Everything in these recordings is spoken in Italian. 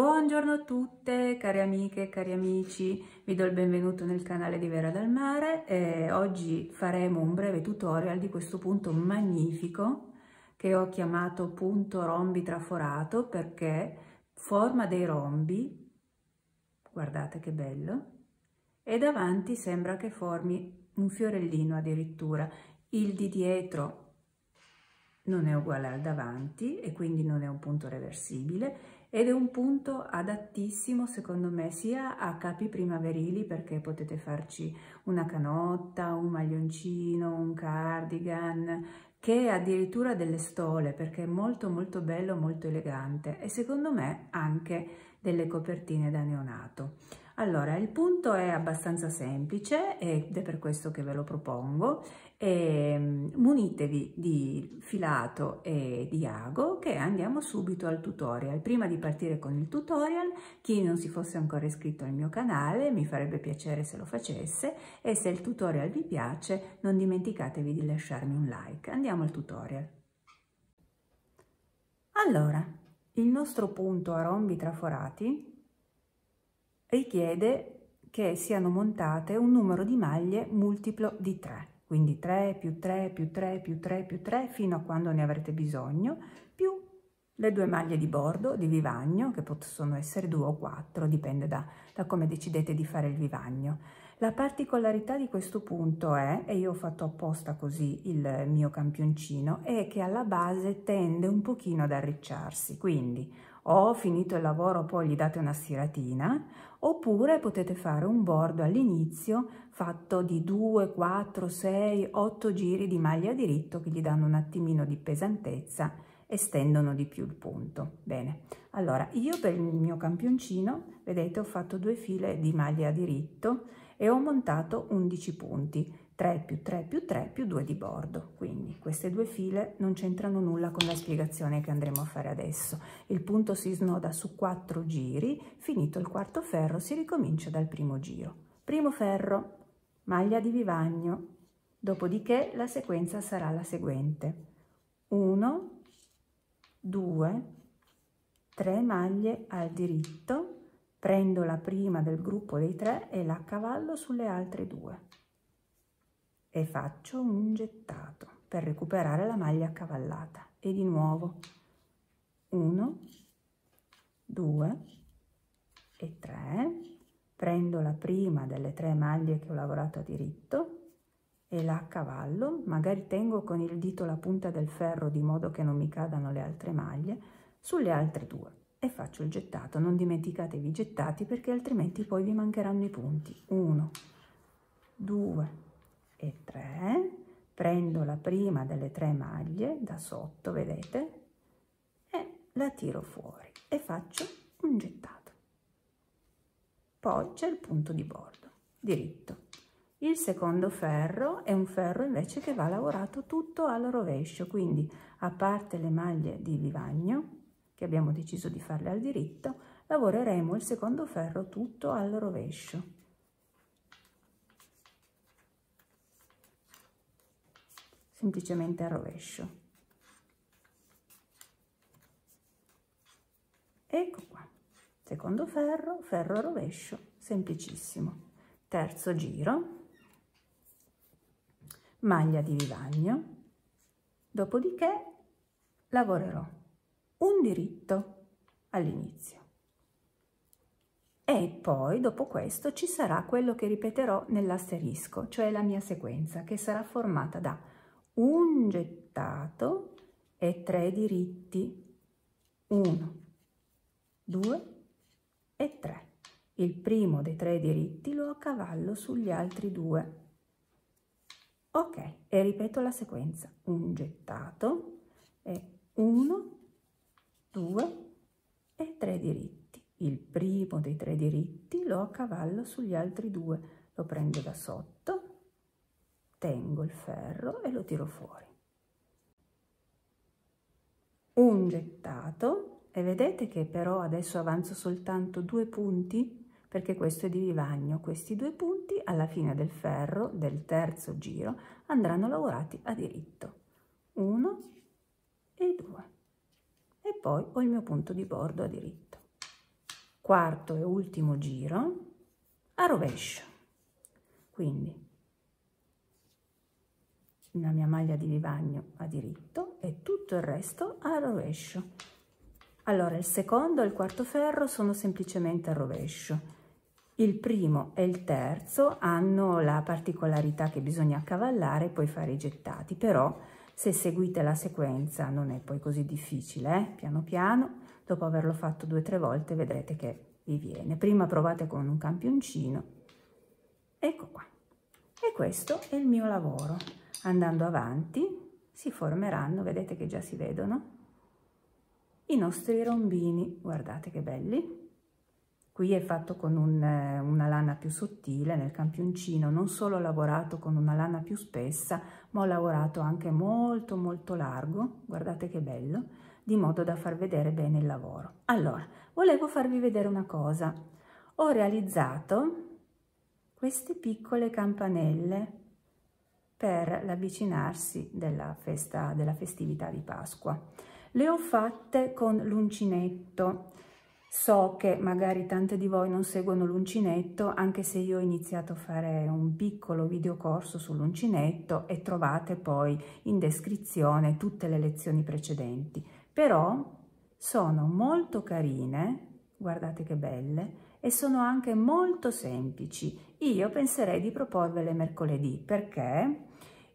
Buongiorno a tutte care amiche e cari amici, vi do il benvenuto nel canale di Vera dal Mare e oggi faremo un breve tutorial di questo punto magnifico che ho chiamato punto rombi traforato perché forma dei rombi, guardate che bello, e davanti sembra che formi un fiorellino addirittura, il di dietro non è uguale al davanti e quindi non è un punto reversibile ed è un punto adattissimo secondo me sia a capi primaverili perché potete farci una canotta, un maglioncino, un cardigan che addirittura delle stole perché è molto molto bello, molto elegante e secondo me anche delle copertine da neonato. Allora, il punto è abbastanza semplice ed è per questo che ve lo propongo. E, ehm, munitevi di filato e di ago che andiamo subito al tutorial. Prima di partire con il tutorial, chi non si fosse ancora iscritto al mio canale, mi farebbe piacere se lo facesse e se il tutorial vi piace non dimenticatevi di lasciarmi un like. Andiamo al tutorial. Allora, il nostro punto a rombi traforati richiede che siano montate un numero di maglie multiplo di 3, quindi 3 più 3 più 3 più 3 più 3 fino a quando ne avrete bisogno, più le due maglie di bordo di vivagno, che possono essere 2 o 4, dipende da, da come decidete di fare il vivagno. La particolarità di questo punto è, e io ho fatto apposta così il mio campioncino, è che alla base tende un pochino ad arricciarsi, quindi ho finito il lavoro poi gli date una stiratina oppure potete fare un bordo all'inizio fatto di 2, 4, 6, 8 giri di maglia diritto che gli danno un attimino di pesantezza e stendono di più il punto. Bene, allora io per il mio campioncino, vedete, ho fatto due file di maglia diritto e ho montato 11 punti. 3 più 3 più 3 più 2 di bordo. Quindi queste due file non c'entrano nulla con la spiegazione che andremo a fare adesso. Il punto si snoda su 4 giri, finito il quarto ferro si ricomincia dal primo giro. Primo ferro, maglia di vivagno, dopodiché la sequenza sarà la seguente. 1, 2, 3 maglie al diritto, prendo la prima del gruppo dei tre e la cavallo sulle altre due e faccio un gettato per recuperare la maglia accavallata. E di nuovo 1 2 e 3 prendo la prima delle tre maglie che ho lavorato a diritto e la accavallo. Magari tengo con il dito la punta del ferro di modo che non mi cadano le altre maglie. Sulle altre due. E faccio il gettato. Non dimenticatevi i gettati perché altrimenti poi vi mancheranno i punti. 1 2 e 3 prendo la prima delle tre maglie da sotto vedete? E la tiro fuori e faccio un gettato. Poi c'è il punto di bordo diritto. Il secondo ferro è un ferro invece che va lavorato tutto al rovescio quindi a parte le maglie di vivagno che abbiamo deciso di farle al diritto lavoreremo il secondo ferro tutto al rovescio semplicemente a rovescio. Ecco qua, secondo ferro, ferro rovescio, semplicissimo. Terzo giro, maglia di vivagno, dopodiché lavorerò un diritto all'inizio. E poi dopo questo ci sarà quello che ripeterò nell'asterisco, cioè la mia sequenza, che sarà formata da un gettato e tre diritti. Uno, due e tre. Il primo dei tre diritti lo accavallo sugli altri due. Ok, e ripeto la sequenza. Un gettato e uno, due e tre diritti. Il primo dei tre diritti lo accavallo sugli altri due. Lo prendo da sotto tengo il ferro e lo tiro fuori. Un gettato e vedete che però adesso avanzo soltanto due punti perché questo è di vivagno. Questi due punti alla fine del ferro del terzo giro andranno lavorati a diritto. Uno e due. E poi ho il mio punto di bordo a diritto. quarto e ultimo giro a rovescio. Quindi la mia maglia di vivagno a diritto e tutto il resto a rovescio. Allora il secondo e il quarto ferro sono semplicemente a rovescio. Il primo e il terzo hanno la particolarità che bisogna accavallare e poi fare i gettati, però se seguite la sequenza non è poi così difficile, eh? piano piano, dopo averlo fatto due o tre volte vedrete che vi viene. Prima provate con un campioncino, ecco qua. E questo è il mio lavoro. Andando avanti si formeranno, vedete che già si vedono, i nostri rombini, guardate che belli. Qui è fatto con un, una lana più sottile nel campioncino, non solo ho lavorato con una lana più spessa, ma ho lavorato anche molto molto largo, guardate che bello, di modo da far vedere bene il lavoro. Allora, volevo farvi vedere una cosa. Ho realizzato queste piccole campanelle per l'avvicinarsi della festa, della festività di Pasqua. Le ho fatte con l'uncinetto. So che magari tante di voi non seguono l'uncinetto, anche se io ho iniziato a fare un piccolo videocorso sull'uncinetto e trovate poi in descrizione tutte le lezioni precedenti. Però sono molto carine, guardate che belle, e sono anche molto semplici. Io penserei di proporvele mercoledì perché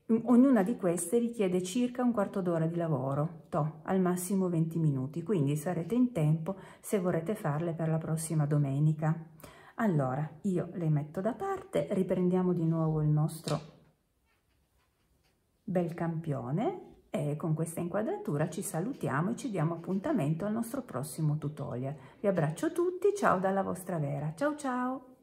Ognuna di queste richiede circa un quarto d'ora di lavoro, to, al massimo 20 minuti, quindi sarete in tempo se vorrete farle per la prossima domenica. Allora, io le metto da parte, riprendiamo di nuovo il nostro bel campione e con questa inquadratura ci salutiamo e ci diamo appuntamento al nostro prossimo tutorial. Vi abbraccio tutti, ciao dalla vostra Vera, ciao ciao!